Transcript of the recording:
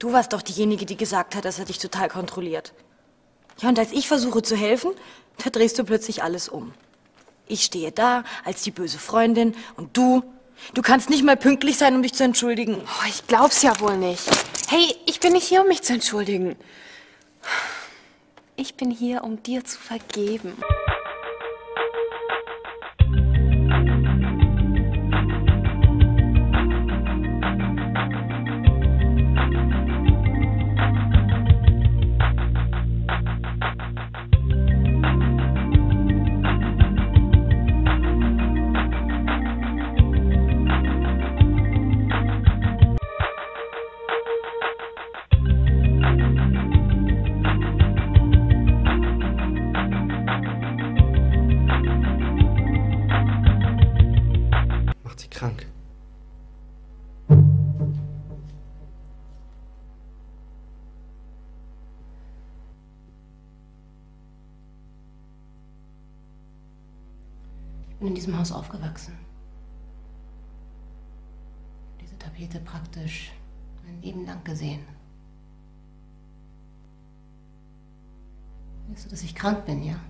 Du warst doch diejenige, die gesagt hat, dass er dich total kontrolliert. Ja, und als ich versuche zu helfen, da drehst du plötzlich alles um. Ich stehe da als die böse Freundin und du, du kannst nicht mal pünktlich sein, um dich zu entschuldigen. Oh, ich glaub's ja wohl nicht. Hey, ich bin nicht hier, um mich zu entschuldigen. Ich bin hier, um dir zu vergeben. Krank. Ich bin in diesem Haus aufgewachsen. Diese Tapete praktisch mein Leben lang gesehen. Weißt du, dass ich krank bin, ja?